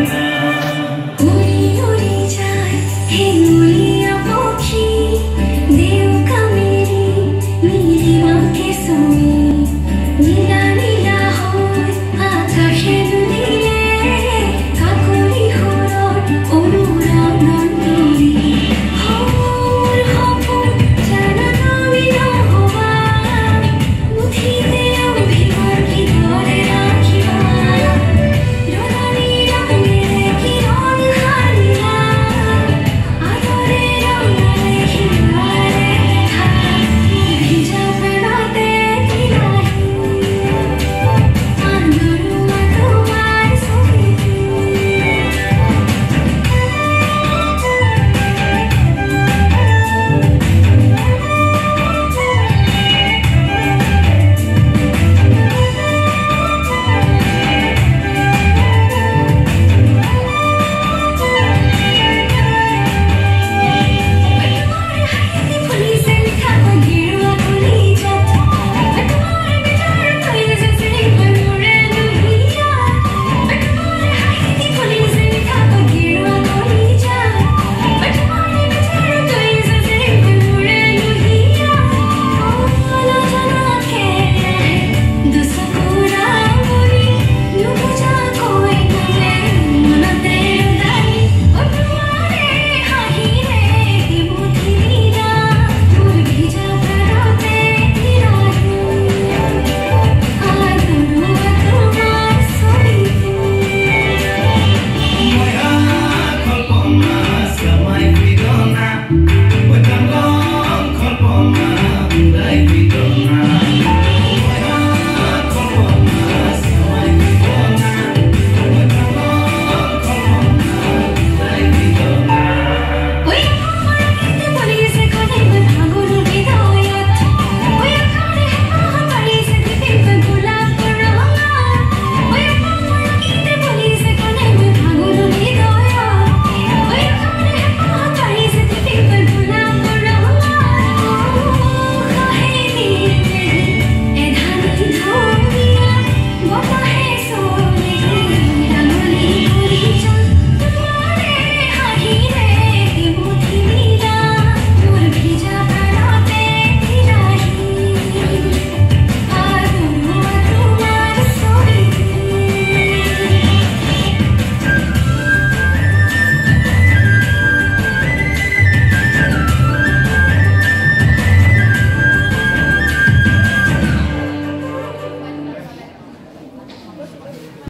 Krishna